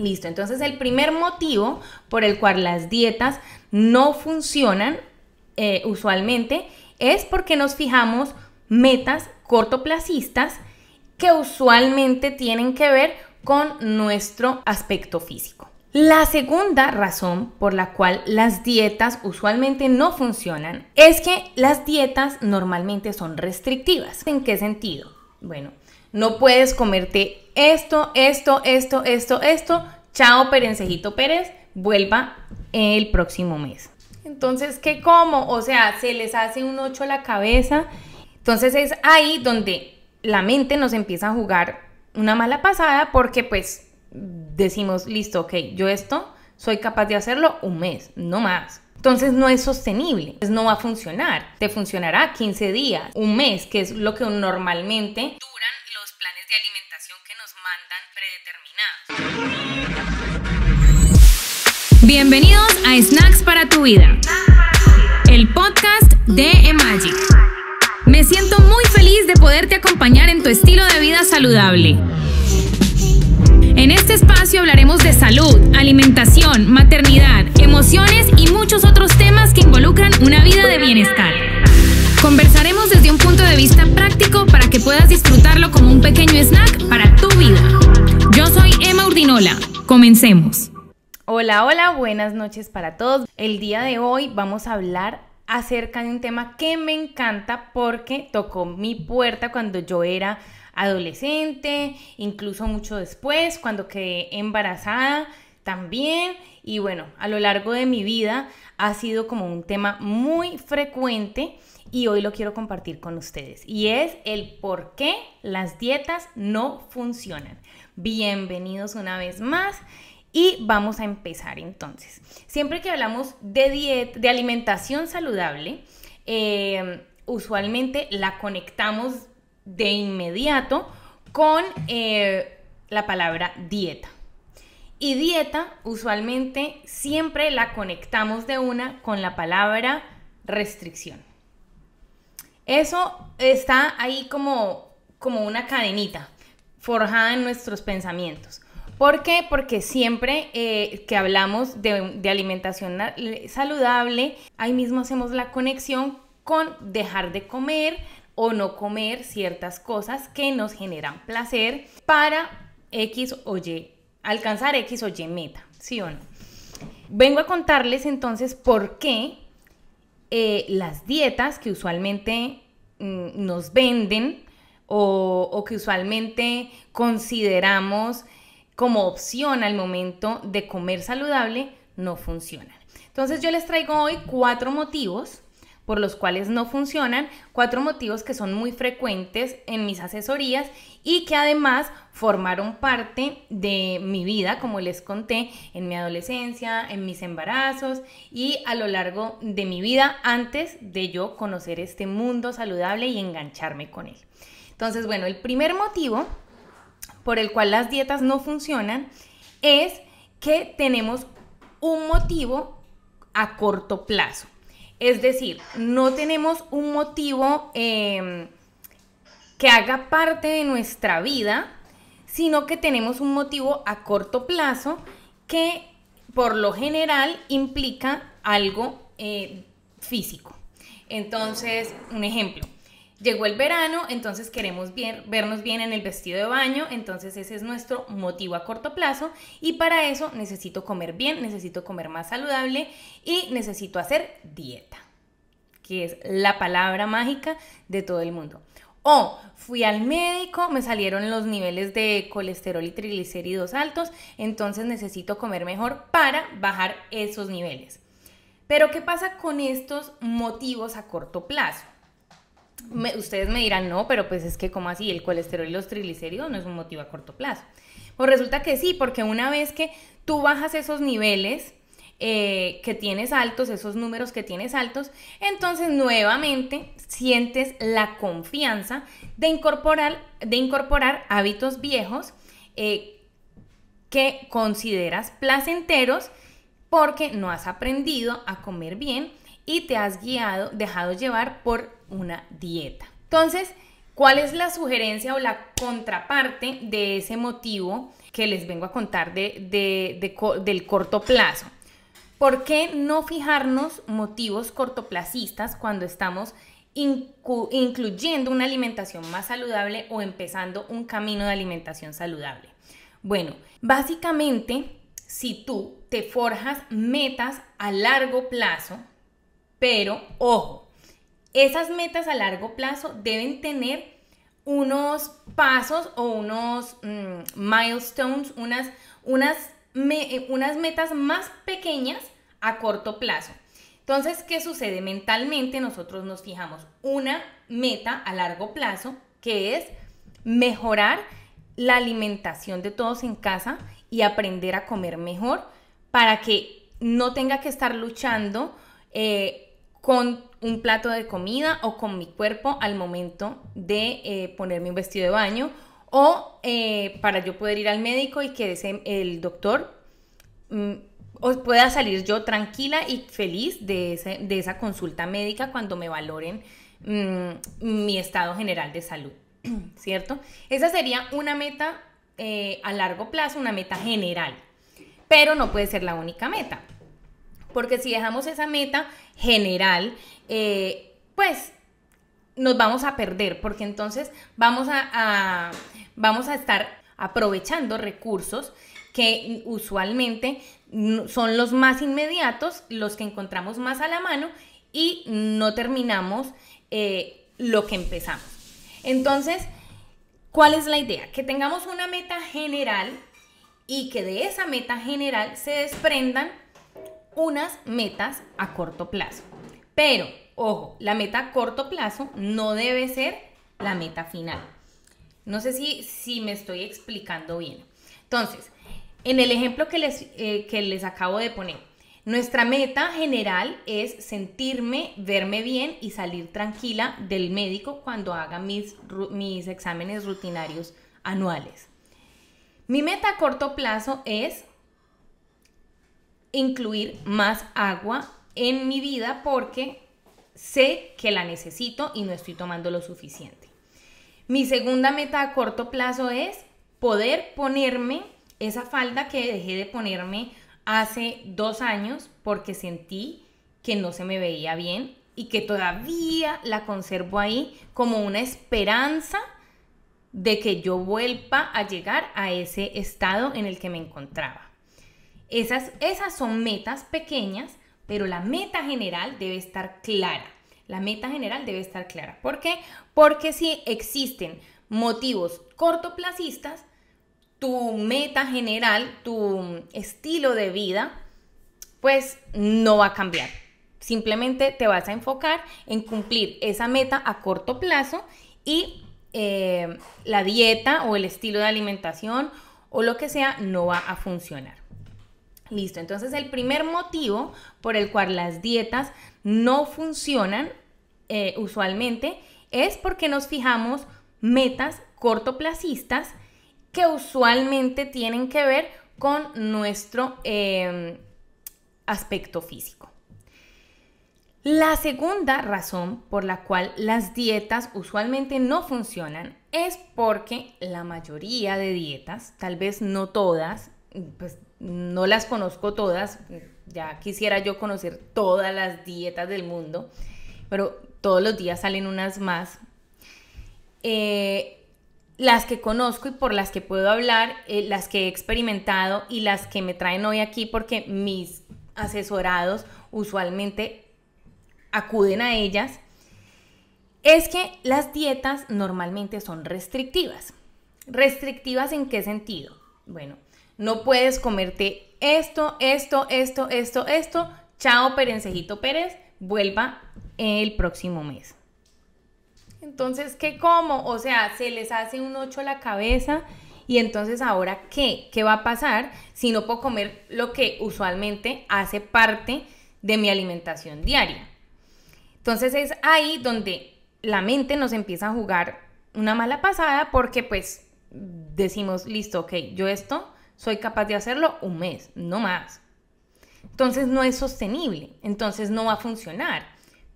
Listo, entonces el primer motivo por el cual las dietas no funcionan eh, usualmente es porque nos fijamos metas cortoplacistas que usualmente tienen que ver con nuestro aspecto físico. La segunda razón por la cual las dietas usualmente no funcionan es que las dietas normalmente son restrictivas. ¿En qué sentido? Bueno, no puedes comerte esto, esto, esto, esto, esto. Chao, Perencejito Pérez, vuelva el próximo mes. Entonces, ¿qué como? O sea, se les hace un ocho a la cabeza. Entonces es ahí donde la mente nos empieza a jugar una mala pasada porque pues decimos, listo, ok, yo esto soy capaz de hacerlo un mes, no más. Entonces no es sostenible, pues no va a funcionar. Te funcionará 15 días, un mes, que es lo que normalmente duran los planes de alimentación que nos mandan predeterminados. Bienvenidos a Snacks para tu vida, el podcast de Emagic. Me siento muy feliz de poderte acompañar en tu estilo de vida saludable. En este espacio hablaremos de salud, alimentación, maternidad, emociones y muchos otros temas que involucran una vida de bienestar. Conversaremos desde un punto de vista práctico para que puedas disfrutarlo como un pequeño snack para tu vida. Yo soy Emma Urdinola. Comencemos. Hola, hola, buenas noches para todos. El día de hoy vamos a hablar acerca de un tema que me encanta porque tocó mi puerta cuando yo era adolescente, incluso mucho después, cuando quedé embarazada también. Y bueno, a lo largo de mi vida ha sido como un tema muy frecuente y hoy lo quiero compartir con ustedes. Y es el por qué las dietas no funcionan. Bienvenidos una vez más. Y vamos a empezar entonces. Siempre que hablamos de, dieta, de alimentación saludable, eh, usualmente la conectamos de inmediato con eh, la palabra dieta. Y dieta usualmente siempre la conectamos de una con la palabra restricción. Eso está ahí como, como una cadenita forjada en nuestros pensamientos. ¿Por qué? Porque siempre eh, que hablamos de, alimentación saludable, ahí mismo hacemos la conexión con dejar de comer, o no comer ciertas cosas que nos generan placer para X o Y, alcanzar X o Y meta, ¿sí o no? Vengo a contarles entonces por qué eh, las dietas que usualmente mm, nos venden o, que usualmente consideramos como opción al momento de comer saludable no funcionan. Entonces yo les traigo hoy cuatro motivos por los cuales no funcionan, cuatro motivos que son muy frecuentes en mis asesorías y que además formaron parte de mi vida, como les conté, en mi adolescencia, en mis embarazos y a lo largo de mi vida antes de yo conocer este mundo saludable y engancharme con él. Entonces, bueno, el primer motivo por el cual las dietas no funcionan es que tenemos un motivo a corto plazo. Es decir, no tenemos un motivo em, que haga parte de nuestra vida, sino que tenemos un motivo a corto plazo que por lo general implica algo eh, físico. Entonces, un ejemplo, Llegó el verano, entonces queremos vernos bien en el vestido de baño, entonces ese es nuestro motivo a corto plazo y para eso necesito comer bien, necesito comer más saludable y necesito hacer dieta, que es la palabra mágica de todo el mundo. O fui al médico, me salieron los niveles de colesterol y triglicéridos altos, entonces necesito comer mejor para bajar esos niveles. Pero ¿qué pasa con estos motivos a corto plazo? Ustedes me dirán, no, pero pues es que como así, el colesterol y los triglicéridos no es un motivo a corto plazo. Pues resulta que sí, porque una vez que tú bajas esos niveles eh, que tienes altos, esos números que tienes altos, entonces nuevamente sientes la confianza de incorporar, de incorporar hábitos viejos eh, que consideras placenteros porque no has aprendido a comer bien y te has guiado, dejado llevar por una dieta. Entonces, ¿cuál es la sugerencia o la contraparte de ese motivo que les vengo a contar de, del corto plazo. ¿Por qué no fijarnos motivos cortoplacistas cuando estamos incluyendo una alimentación más saludable o empezando un camino de alimentación saludable? Bueno, básicamente, si tú te forjas metas a largo plazo, pero ojo, esas metas a largo plazo deben tener unos pasos o unos mm, milestones, unas, unas, unas metas más pequeñas a corto plazo. Entonces, ¿qué sucede? Mentalmente nosotros nos fijamos una meta a largo plazo que es mejorar la alimentación de todos en casa y aprender a comer mejor para que no tenga que estar luchando eh, con un plato de comida o con mi cuerpo al momento de eh, ponerme un vestido de baño o eh, para yo poder ir al médico y que el doctor mm, pueda salir yo tranquila y feliz de, de, esa consulta médica cuando me valoren mm, mi estado general de salud, ¿cierto? Esa sería una meta eh, a largo plazo, una meta general, pero no puede ser la única meta. Porque si dejamos esa meta general, eh, pues nos vamos a perder, porque entonces vamos a, vamos a estar aprovechando recursos que usualmente son los más inmediatos, los que encontramos más a la mano y no terminamos eh, lo que empezamos. Entonces, ¿cuál es la idea? Que tengamos una meta general y que de esa meta general se desprendan unas metas a corto plazo. Pero, ojo, la meta a corto plazo no debe ser la meta final. No sé si, si me estoy explicando bien. Entonces, en el ejemplo que les, eh, que les acabo de poner, nuestra meta general es sentirme, verme bien y salir tranquila del médico cuando haga mis, mis exámenes rutinarios anuales. Mi meta a corto plazo es incluir más agua en mi vida porque sé que la necesito y no estoy tomando lo suficiente. Mi segunda meta a corto plazo es poder ponerme esa falda que dejé de ponerme hace dos años porque sentí que no se me veía bien y que todavía la conservo ahí como una esperanza de que yo vuelva a llegar a ese estado en el que me encontraba. Esas, esas son metas pequeñas, pero la meta general debe estar clara. La meta general debe estar clara. ¿Por qué? Porque si existen motivos cortoplacistas, tu meta general, tu estilo de vida, pues no va a cambiar. Simplemente te vas a enfocar en cumplir esa meta a corto plazo y eh, la dieta o el estilo de alimentación o lo que sea no va a funcionar. Listo, entonces el primer motivo por el cual las dietas no funcionan eh, usualmente es porque nos fijamos metas cortoplacistas que usualmente tienen que ver con nuestro em, aspecto físico. La segunda razón por la cual las dietas usualmente no funcionan es porque la mayoría de dietas, tal vez no todas, pues no las conozco todas, ya quisiera yo conocer todas las dietas del mundo, pero todos los días salen unas más. Eh, las que conozco y por las que puedo hablar, eh, las que he experimentado y las que me traen hoy aquí porque mis asesorados usualmente acuden a ellas, es que las dietas normalmente son restrictivas. ¿Restrictivas en qué sentido? Bueno, no puedes comerte esto, esto, esto, esto, esto. Chao, Perencejito Pérez. Vuelva el próximo mes. Entonces, ¿qué como? O sea, se les hace un ocho a la cabeza. Y entonces, ¿ahora qué? ¿Qué va a pasar si no puedo comer lo que usualmente hace parte de mi alimentación diaria? Entonces es ahí donde la mente nos empieza a jugar una mala pasada porque pues decimos, listo, ok, yo esto soy capaz de hacerlo un mes, no más. Entonces no es sostenible, entonces no va a funcionar.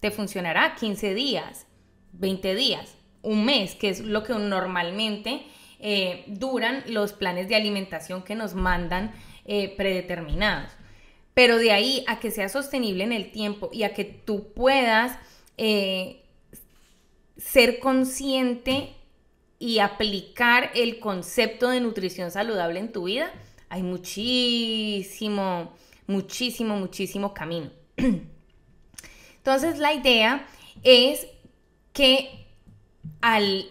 Te funcionará 15 días, 20 días, un mes, que es lo que normalmente eh, duran los planes de alimentación que nos mandan eh, predeterminados. Pero de ahí a que sea sostenible en el tiempo y a que tú puedas eh, ser consciente y aplicar el concepto de nutrición saludable en tu vida, hay muchísimo, muchísimo, muchísimo camino. Entonces la idea es que al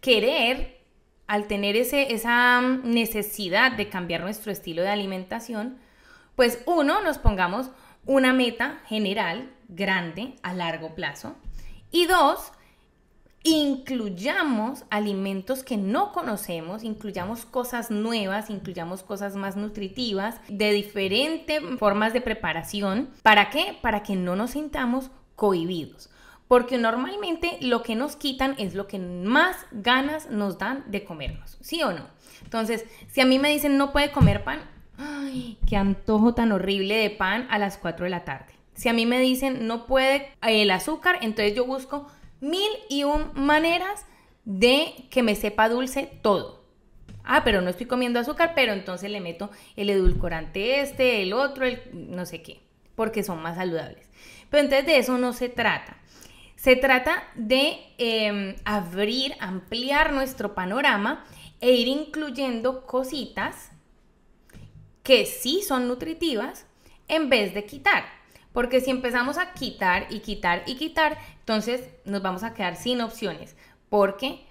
querer, al tener ese, esa necesidad de cambiar nuestro estilo de alimentación, pues uno, nos pongamos una meta general, grande, a largo plazo. Y dos, incluyamos alimentos que no conocemos, incluyamos cosas nuevas, incluyamos cosas más nutritivas, de diferentes formas de preparación. ¿Para qué? Para que no nos sintamos cohibidos. Porque normalmente lo que nos quitan es lo que más ganas nos dan de comernos, ¿sí o no? Entonces, si a mí me dicen no puede comer pan, ay, qué antojo tan horrible de pan a las 4 de la tarde. Si a mí me dicen no puede el azúcar, entonces yo busco mil y un maneras de que me sepa dulce todo. Ah, pero no estoy comiendo azúcar, pero entonces le meto el edulcorante este, el otro, el no sé qué, porque son más saludables. Pero entonces de eso no se trata. Se trata de em, abrir, ampliar nuestro panorama e ir incluyendo cositas que sí son nutritivas en vez de quitar. Porque si empezamos a quitar y quitar y quitar, entonces nos vamos a quedar sin opciones. Porque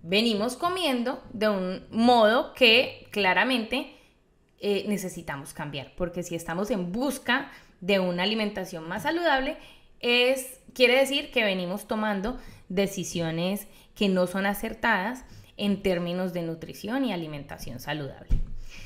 venimos comiendo de un modo que claramente eh, necesitamos cambiar. Porque si estamos en busca de una alimentación más saludable, es, quiere decir que venimos tomando decisiones que no son acertadas en términos de nutrición y alimentación saludable.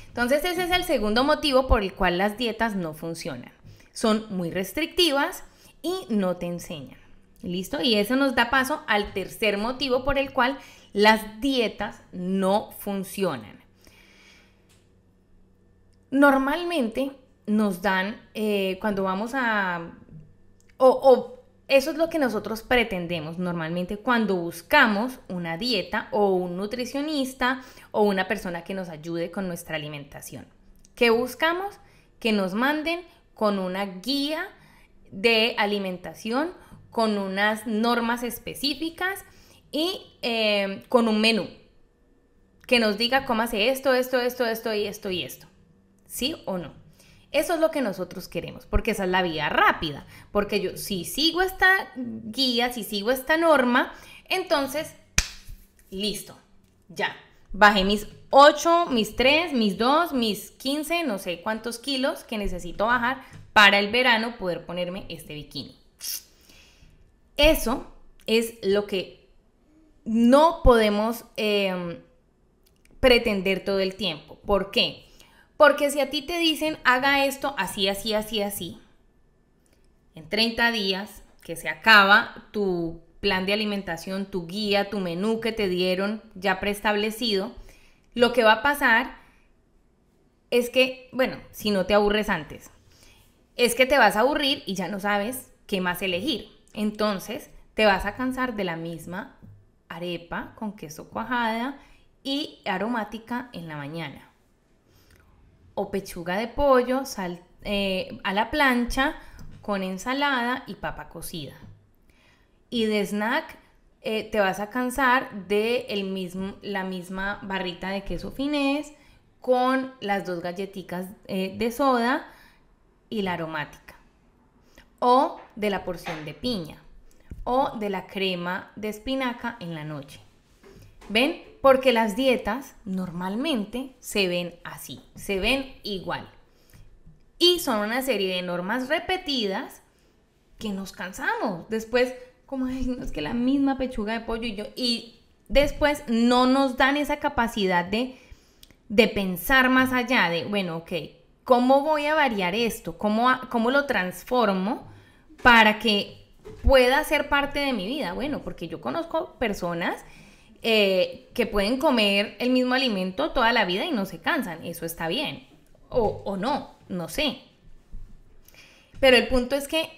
Entonces ese es el segundo motivo por el cual las dietas no funcionan son muy restrictivas y no te enseñan. ¿Listo? Y eso nos da paso al tercer motivo por el cual las dietas no funcionan. Normalmente nos dan, eh, cuando vamos a... O, eso es lo que nosotros pretendemos normalmente cuando buscamos una dieta o un nutricionista o una persona que nos ayude con nuestra alimentación. ¿Qué buscamos? Que nos manden con una guía de alimentación, con unas normas específicas y eh, con un menú que nos diga cómo hace esto, esto, esto, esto y esto y esto. ¿Sí o no? Eso es lo que nosotros queremos, porque esa es la vía rápida. Porque yo, si sigo esta guía, si sigo esta norma, entonces, listo, ya. Bajé mis 8, mis 3, mis 2, mis 15, no sé cuántos kilos que necesito bajar para el verano poder ponerme este bikini. Eso es lo que no podemos em, pretender todo el tiempo. ¿Por qué? Porque si a ti te dicen haga esto así, así, así, así, en 30 días que se acaba tu plan de alimentación, tu guía, tu menú que te dieron ya preestablecido, lo que va a pasar es que, bueno, si no te aburres antes, es que te vas a aburrir y ya no sabes qué más elegir. Entonces, te vas a cansar de la misma arepa con queso cuajada y aromática en la mañana. O pechuga de pollo eh, a la plancha con ensalada y papa cocida. Y de snack eh, te vas a cansar de el mismo, la misma barrita de queso finés con las dos galletitas eh, de soda y la aromática. O de la porción de piña. O de la crema de espinaca en la noche. ¿Ven? Porque las dietas normalmente se ven así, se ven igual. Y son una serie de normas repetidas que nos cansamos. Después como, es que la misma pechuga de pollo y yo, y después no nos dan esa capacidad de, de pensar más allá de, bueno, ok, ¿cómo voy a variar esto? ¿Cómo, ¿Cómo lo transformo para que pueda ser parte de mi vida? Bueno, porque yo conozco personas eh, que pueden comer el mismo alimento toda la vida y no se cansan, eso está bien, o, o no, no sé. Pero el punto es que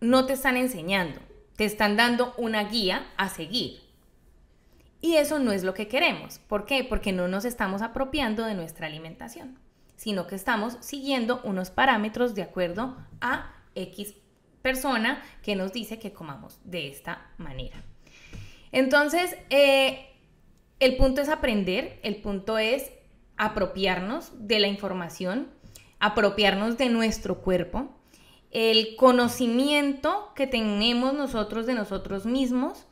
no te están enseñando te están dando una guía a seguir. Y eso no es lo que queremos. ¿Por qué? Porque no nos estamos apropiando de nuestra alimentación, sino que estamos siguiendo unos parámetros de acuerdo a X persona que nos dice que comamos de esta manera. Entonces, eh, el punto es aprender, el punto es apropiarnos de la información, apropiarnos de nuestro cuerpo, el conocimiento que tenemos nosotros de nosotros mismos,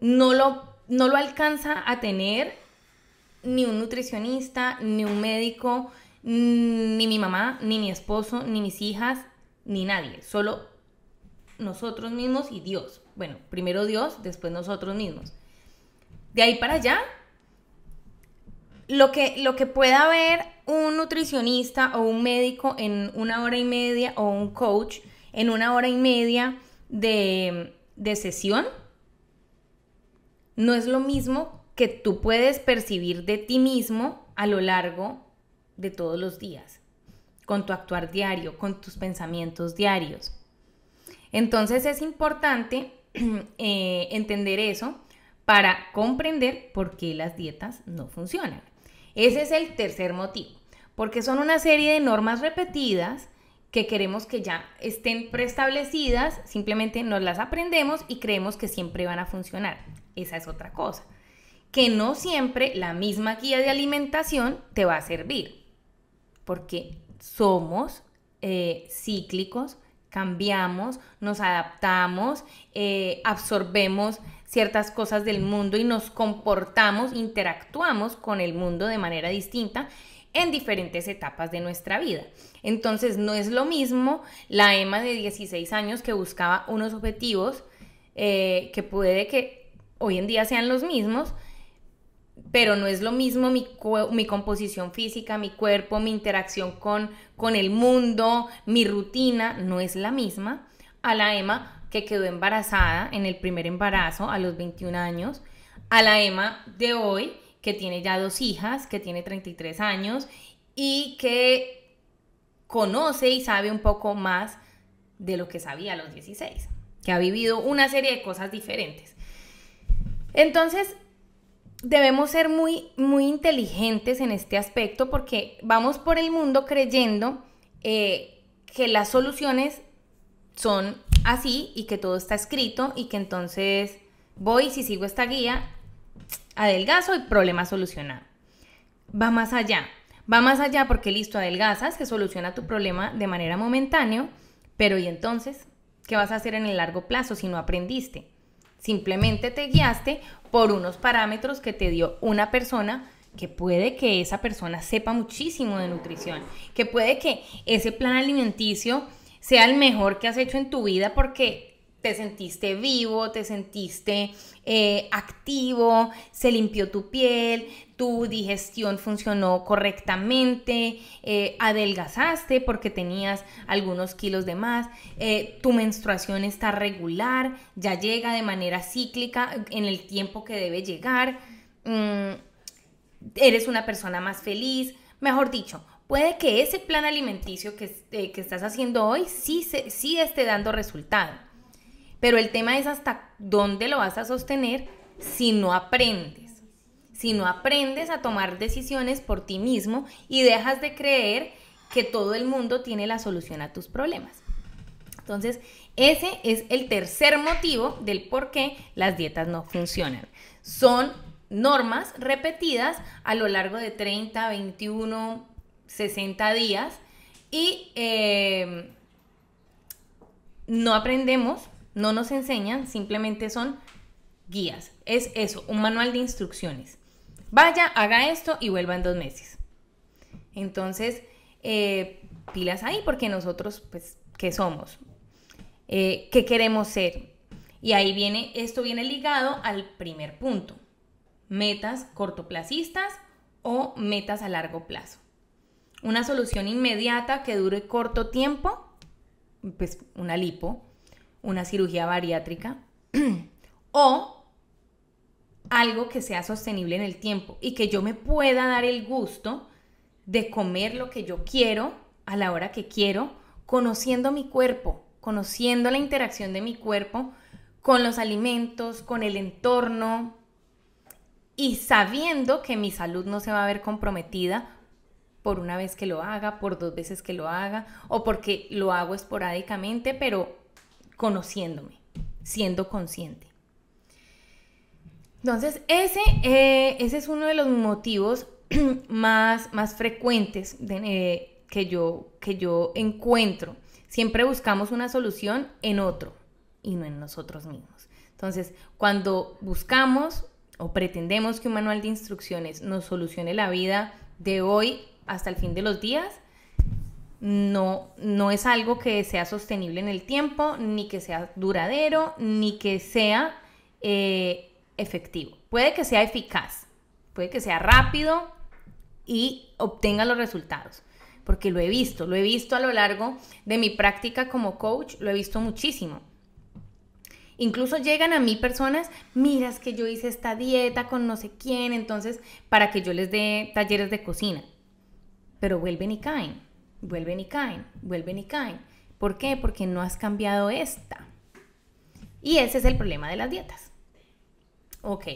no lo, no lo alcanza a tener ni un nutricionista, ni un médico, ni mi mamá, ni mi esposo, ni mis hijas, ni nadie, solo nosotros mismos y Dios. Bueno, primero Dios, después nosotros mismos. De ahí para allá, lo que, lo que pueda ver un nutricionista o un médico en una hora y media o un coach en una hora y media de, de sesión, no es lo mismo que tú puedes percibir de ti mismo a lo largo de todos los días, con tu actuar diario, con tus pensamientos diarios. Entonces es importante eh, entender eso para comprender por qué las dietas no funcionan. Ese es el tercer motivo, porque son una serie de normas repetidas que queremos que ya estén preestablecidas, simplemente nos las aprendemos y creemos que siempre van a funcionar. Esa es otra cosa. Que no siempre la misma guía de alimentación te va a servir, porque somos eh, cíclicos, cambiamos, nos adaptamos, eh, absorbemos ciertas cosas del mundo y nos comportamos, interactuamos con el mundo de manera distinta en diferentes etapas de nuestra vida. Entonces no es lo mismo la Emma de 16 años que buscaba unos objetivos eh, que puede que hoy en día sean los mismos, pero no es lo mismo mi, mi, composición física, mi cuerpo, mi interacción con, con el mundo, mi rutina, no es la misma a la Emma que quedó embarazada en el primer embarazo a los 21 años, a la Emma de hoy que tiene ya dos hijas, que tiene 33 años y que conoce y sabe un poco más de lo que sabía a los 16, que ha vivido una serie de cosas diferentes. Entonces, debemos ser muy, muy inteligentes en este aspecto porque vamos por el mundo creyendo eh, que las soluciones son así y que todo está escrito y que entonces voy, si sigo esta guía, adelgazo y problema solucionado. Va más allá. Va más allá porque listo, adelgazas, se soluciona tu problema de manera momentánea, pero ¿y entonces? ¿Qué vas a hacer en el largo plazo si no aprendiste? Simplemente te guiaste por unos parámetros que te dio una persona que puede que esa persona sepa muchísimo de nutrición, que puede que ese plan alimenticio sea el mejor que has hecho en tu vida porque te sentiste vivo, te sentiste eh, activo, se limpió tu piel, tu digestión funcionó correctamente, eh, adelgazaste porque tenías algunos kilos de más, eh, tu menstruación está regular, ya llega de manera cíclica en el tiempo que debe llegar, mm, eres una persona más feliz, mejor dicho, puede que ese plan alimenticio que, que estás haciendo hoy sí esté dando resultado pero el tema es hasta dónde lo vas a sostener si no aprendes. Si no aprendes a tomar decisiones por ti mismo y dejas de creer que todo el mundo tiene la solución a tus problemas. Entonces, ese es el tercer motivo del por qué las dietas no funcionan. Son normas repetidas a lo largo de 30, 21, 60 días y eh, no aprendemos no nos enseñan, simplemente son guías. Es eso, un manual de instrucciones. Vaya, haga esto y vuelva en dos meses. Entonces, eh, pilas ahí porque nosotros, pues, ¿qué somos? Eh, ¿Qué queremos ser? Y ahí viene, esto viene ligado al primer punto. Metas cortoplacistas o metas a largo plazo. Una solución inmediata que dure corto tiempo, pues una lipo, una cirugía bariátrica o algo que sea sostenible en el tiempo y que yo me pueda dar el gusto de comer lo que yo quiero a la hora que quiero, conociendo mi cuerpo, conociendo la interacción de mi cuerpo con los alimentos, con el entorno, y sabiendo que mi salud no se va a ver comprometida por una vez que lo haga, por dos veces que lo haga, o porque lo hago esporádicamente, pero conociéndome, siendo consciente. Entonces, ese, eh, ese es uno de los motivos más, más frecuentes eh, que, yo, que yo encuentro. Siempre buscamos una solución en otro y no en nosotros mismos. Entonces, cuando buscamos o pretendemos que un manual de instrucciones nos solucione la vida de hoy hasta el fin de los días, no, no es algo que sea sostenible en el tiempo, ni que sea duradero, ni que sea eh, efectivo. Puede que sea eficaz, puede que sea rápido y obtenga los resultados, porque lo he visto, lo he visto a lo largo de mi práctica como coach, lo he visto muchísimo. Incluso llegan a mí personas, miras que yo hice esta dieta con no sé quién, entonces para que yo les dé talleres de cocina. Pero vuelven y caen, vuelven y caen, vuelven y caen. ¿Por qué? Porque no has cambiado esta. Y ese es el problema de las dietas. Ok,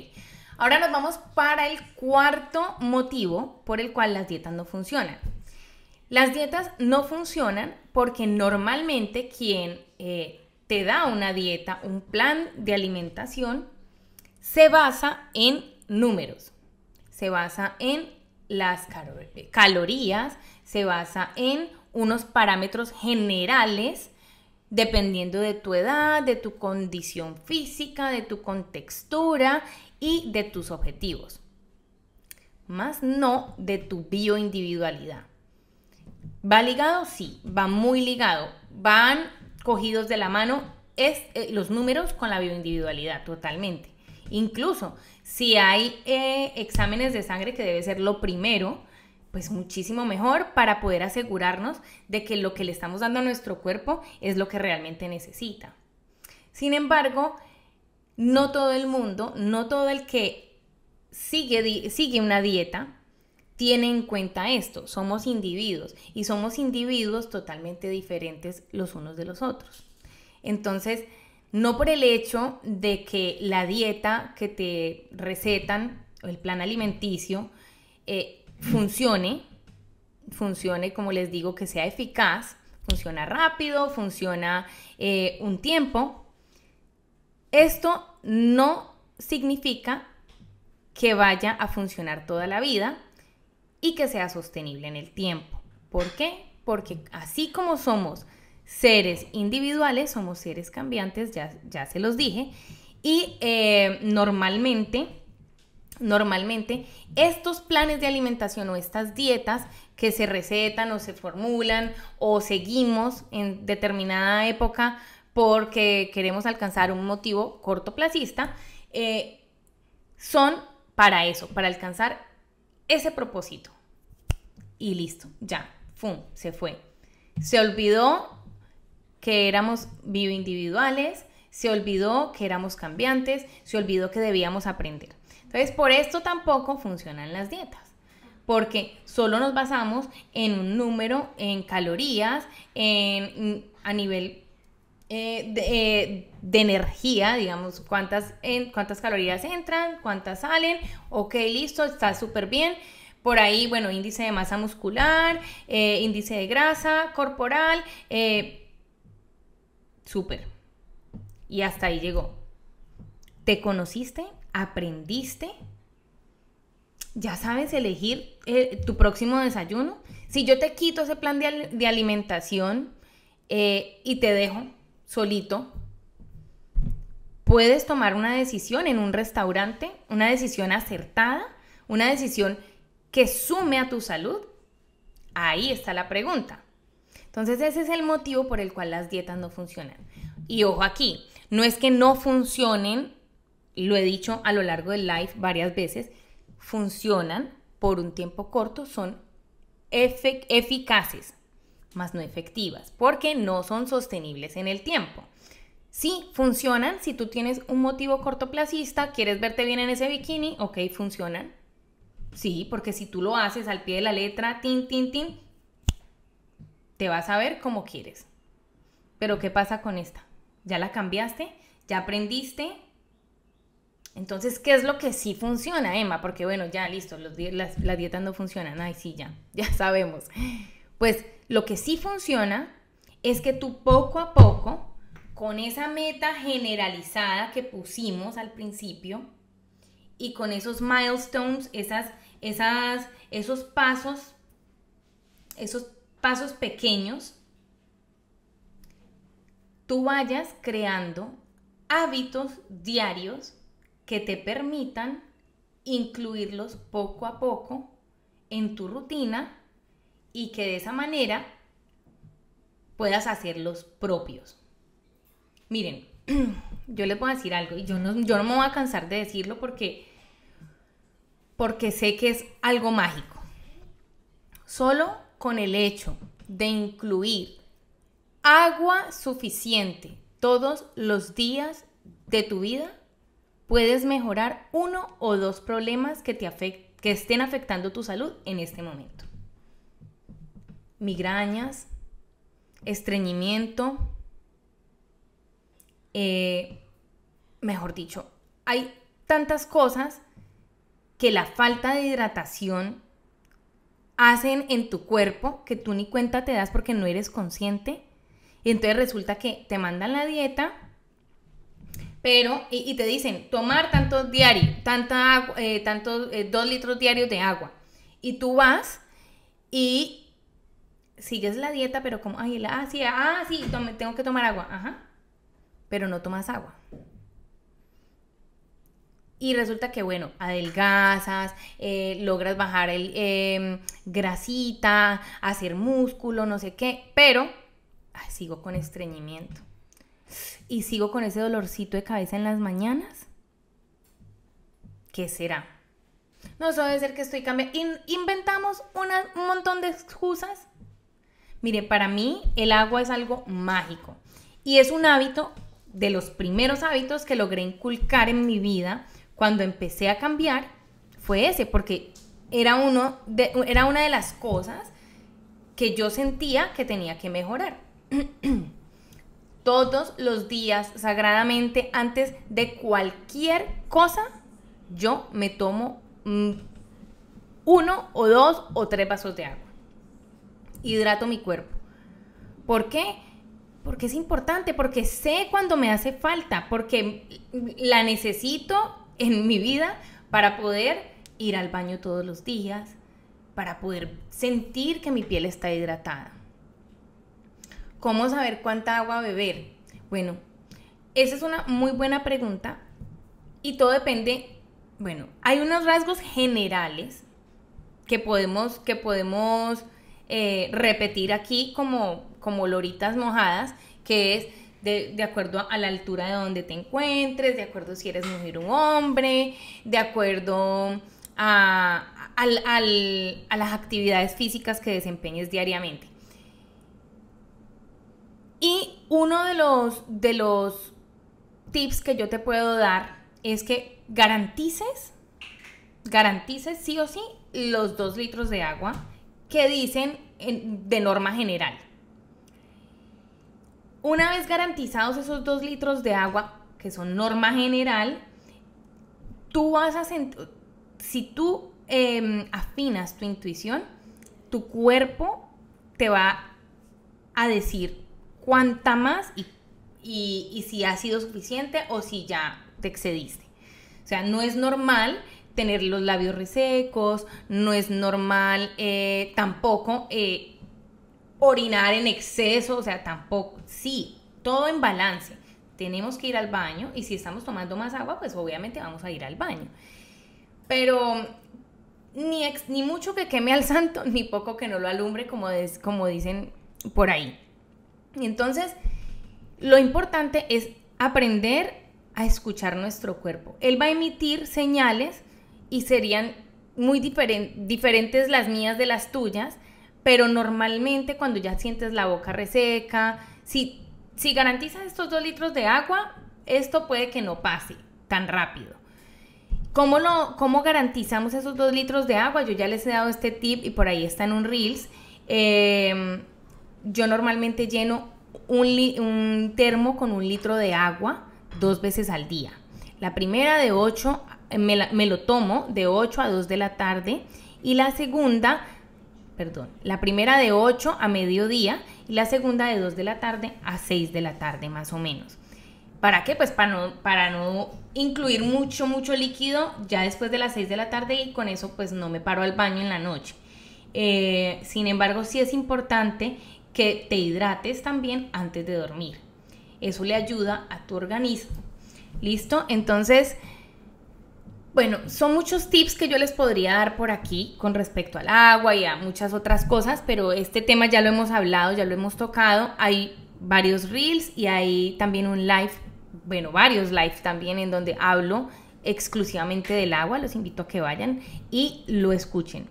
ahora nos vamos para el cuarto motivo por el cual las dietas no funcionan. Las dietas no funcionan porque normalmente quien eh, te da una dieta, un plan de alimentación, se basa en números, se basa en las calorías, se basa en unos parámetros generales dependiendo de tu edad, de tu condición física, de tu contextura y de tus objetivos, más no de tu bioindividualidad. ¿Va ligado? Sí, va muy ligado. Van cogidos de la mano es, eh, los números con la bioindividualidad, totalmente. Incluso si hay eh, exámenes de sangre, que debe ser lo primero, pues muchísimo mejor para poder asegurarnos de que lo que le estamos dando a nuestro cuerpo es lo que realmente necesita. Sin embargo, no todo el mundo, no todo el que sigue, sigue una dieta, tiene en cuenta esto. Somos individuos y somos individuos totalmente diferentes los unos de los otros. Entonces, no por el hecho de que la dieta que te recetan el plan alimenticio eh, funcione, funcione, como les digo, que sea eficaz, funciona rápido, funciona eh, un tiempo, esto no significa que vaya a funcionar toda la vida y que sea sostenible en el tiempo. ¿Por qué? Porque así como somos seres individuales, somos seres cambiantes, ya, ya se los dije, y eh, normalmente, normalmente estos planes de alimentación o estas dietas que se recetan o se formulan o seguimos en determinada época porque queremos alcanzar un motivo cortoplacista, eh, son para eso, para alcanzar ese propósito. Y listo, ya, ¡fum! Se fue. Se olvidó que éramos bioindividuales, se olvidó que éramos cambiantes, se olvidó que debíamos aprender. Entonces, por esto tampoco funcionan las dietas, porque solo nos basamos en un número, en calorías, en, a nivel eh, eh, de, energía, digamos, cuántas, cuántas calorías entran, cuántas salen, ok, listo, está súper bien. Por ahí, bueno, índice de masa muscular, eh, índice de grasa corporal, súper. Y hasta ahí llegó. ¿Te conociste? ¿Aprendiste? ¿Ya sabes elegir tu próximo desayuno? Si yo te quito ese plan de, alimentación y te dejo solito, puedes tomar una decisión en un restaurante, una decisión acertada, una decisión que sume a tu salud. Ahí está la pregunta. Entonces ese es el motivo por el cual las dietas no funcionan. Y ojo aquí, no es que no funcionen, lo he dicho a lo largo del live varias veces, funcionan por un tiempo corto, son eficaces, más no efectivas, porque no son sostenibles en el tiempo. Sí, funcionan si tú tienes un motivo cortoplacista, quieres verte bien en ese bikini, ok, funcionan. Sí, porque si tú lo haces al pie de la letra, tin, tin, tin, te vas a ver como quieres. Pero ¿qué pasa con esta? ¿Ya la cambiaste? ¿Ya aprendiste? Entonces, ¿qué es lo que sí funciona, Emma? Porque bueno, ya listo, las, las dietas no funcionan. Ay, sí, ya, ya sabemos. Pues lo que sí funciona es que tú poco a poco, con esa meta generalizada que pusimos al principio y con esos milestones, esas, esas, esos pasos, esos pasos pequeños, tú vayas creando hábitos diarios que te permitan incluirlos poco a poco en tu rutina y que de esa manera puedas hacerlos propios. Miren, yo les voy a decir algo y yo no, yo no me voy a cansar de decirlo porque, porque sé que es algo mágico. Solo con el hecho de incluir agua suficiente todos los días de tu vida, puedes mejorar uno o dos problemas que, te que estén afectando tu salud en este momento. Migrañas, estreñimiento, eh, mejor dicho, hay tantas cosas que la falta de hidratación hacen en tu cuerpo que tú ni cuenta te das porque no eres consciente. Y entonces resulta que te mandan la dieta, pero, y, te dicen, tomar tanto diario, tanta eh, tantos, eh, dos litros diarios de agua. Y tú vas y sigues la dieta, pero como, ay, ah, sí, ah, sí, tengo que tomar agua, ajá, pero no tomas agua. Y resulta que, bueno, adelgazas, eh, logras bajar el em, grasita, hacer músculo, no sé qué, pero sigo con estreñimiento. Y sigo con ese dolorcito de cabeza en las mañanas. ¿Qué será? No, eso debe ser que estoy cambiando. inventamos un montón de excusas Mire, para mí el agua es algo mágico y es un hábito de los primeros hábitos que logré inculcar en mi vida cuando empecé a cambiar fue ese, porque era, uno era una de las cosas que yo sentía que tenía que mejorar. Todos los días, sagradamente, antes de cualquier cosa, yo me tomo mm, uno o dos o tres vasos de agua hidrato mi cuerpo. ¿Por qué? Porque es importante, porque sé cuando me hace falta, porque la necesito en mi vida para poder ir al baño todos los días, para poder sentir que mi piel está hidratada. ¿Cómo saber cuánta agua beber? Bueno, esa es una muy buena pregunta y todo depende, bueno, hay unos rasgos generales que podemos, que podemos eh, repetir aquí como, como loritas mojadas, que es de, acuerdo a la altura de donde te encuentres, de acuerdo si eres mujer o hombre, de acuerdo a, a las actividades físicas que desempeñes diariamente. Y uno de los, de los tips que yo te puedo dar es que garantices, garantices sí o sí los dos litros de agua que dicen de norma general. Una vez garantizados esos dos litros de agua, que son norma general, tú vas a sentir, si tú em, afinas tu intuición, tu cuerpo te va a decir cuánta más y, si ha sido suficiente o si ya te excediste. O sea, no es normal tener los labios resecos, no es normal eh, tampoco eh, orinar en exceso, o sea, tampoco, sí, todo en balance. Tenemos que ir al baño y si estamos tomando más agua, pues obviamente vamos a ir al baño. Pero ni, ni mucho que queme al santo, ni poco que no lo alumbre, como, como dicen por ahí. Entonces, lo importante es aprender a escuchar nuestro cuerpo. Él va a emitir señales y serían muy diferentes las mías de las tuyas, pero normalmente cuando ya sientes la boca reseca, si, si garantizas estos dos litros de agua, esto puede que no pase tan rápido. ¿Cómo, lo, ¿Cómo garantizamos esos dos litros de agua? Yo ya les he dado este tip y por ahí está en un Reels. Em, yo normalmente lleno un, un termo con un litro de agua dos veces al día. La primera de 8, me, me lo tomo de 8 a 2 de la tarde y la segunda, perdón, la primera de 8 a mediodía y la segunda de 2 de la tarde a 6 de la tarde más o menos. ¿Para qué? Pues para no, para no incluir mucho, mucho líquido ya después de las 6 de la tarde y con eso pues no me paro al baño en la noche. Eh, sin embargo, sí es importante que te hidrates también antes de dormir. Eso le ayuda a tu organismo. ¿Listo? Entonces, bueno, son muchos tips que yo les podría dar por aquí con respecto al agua y a muchas otras cosas, pero este tema ya lo hemos hablado, ya lo hemos tocado. Hay varios reels y hay también un live, bueno, varios lives también en donde hablo exclusivamente del agua. Los invito a que vayan y lo escuchen.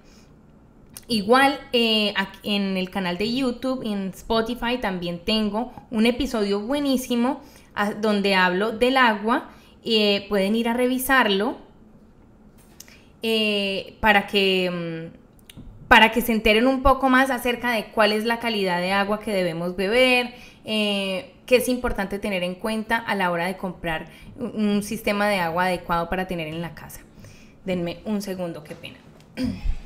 Igual eh, en el canal de YouTube en Spotify también tengo un episodio buenísimo ah, donde hablo del agua. Eh, pueden ir a revisarlo eh, para que mm, para que se enteren un poco más acerca de cuál es la calidad de agua que debemos beber, qué es importante tener en cuenta a la hora de comprar un sistema de agua adecuado para tener en la casa. Denme un segundo, qué pena.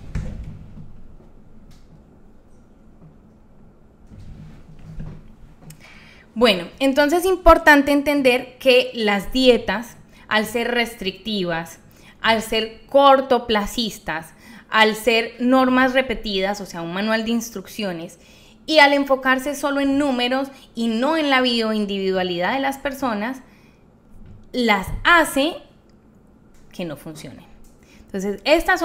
Bueno, entonces es importante entender que las dietas, al ser restrictivas, al ser cortoplacistas, al ser normas repetidas, o sea, un manual de instrucciones, y al enfocarse solo en números y no en la bioindividualidad de las personas, las hace que no funcionen. Entonces, estos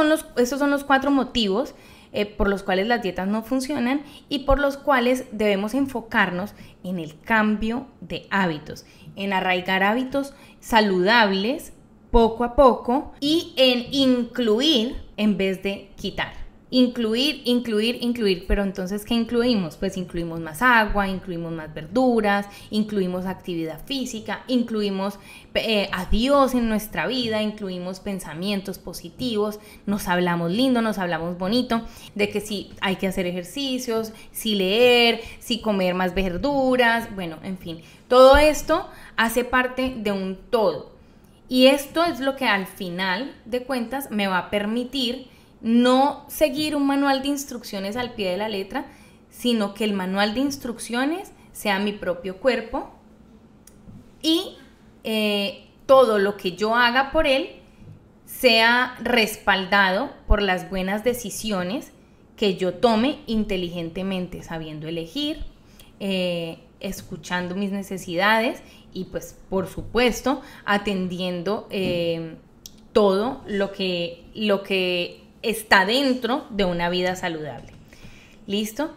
son los cuatro motivos eh, por los cuales las dietas no funcionan y por los cuales debemos enfocarnos en el cambio de hábitos, en arraigar hábitos saludables poco a poco y en incluir en vez de quitar. Incluir, incluir, incluir, pero entonces, ¿qué incluimos? Pues incluimos más agua, incluimos más verduras, incluimos actividad física, incluimos eh, a Dios en nuestra vida, incluimos pensamientos positivos, nos hablamos lindo, nos hablamos bonito, de que si hay que hacer ejercicios, si leer, si comer más verduras, bueno, en fin, todo esto hace parte de un todo. Y esto es lo que al final de cuentas me va a permitir no seguir un manual de instrucciones al pie de la letra, sino que el manual de instrucciones sea mi propio cuerpo y eh, todo lo que yo haga por él sea respaldado por las buenas decisiones que yo tome inteligentemente, sabiendo elegir, eh, escuchando mis necesidades y pues por supuesto atendiendo eh, todo lo que, lo que está dentro de una vida saludable. ¿Listo?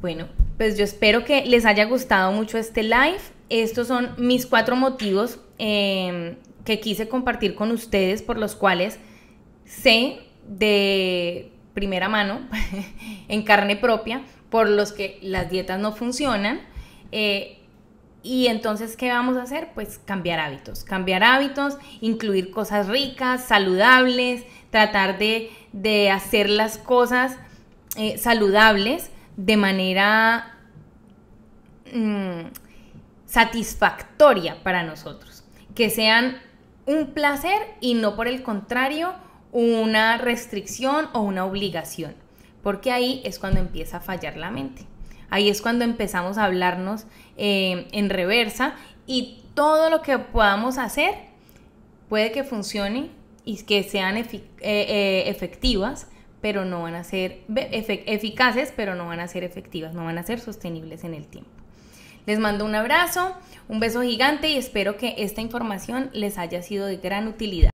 Bueno, pues yo espero que les haya gustado mucho este live. Estos son mis cuatro motivos em, que quise compartir con ustedes por los cuales sé de primera mano, en carne propia, por los que las dietas no funcionan. Eh, y entonces, ¿qué vamos a hacer? Pues cambiar hábitos. Cambiar hábitos, incluir cosas ricas, saludables, tratar de, hacer las cosas eh, saludables de manera mm, satisfactoria para nosotros. Que sean un placer y no por el contrario una restricción o una obligación. Porque ahí es cuando empieza a fallar la mente. Ahí es cuando empezamos a hablarnos eh, en reversa y todo lo que podamos hacer puede que funcione y que sean eh, eh, efectivas, pero no van a ser eficaces, pero no van a ser efectivas, no van a ser sostenibles en el tiempo. Les mando un abrazo, un beso gigante y espero que esta información les haya sido de gran utilidad.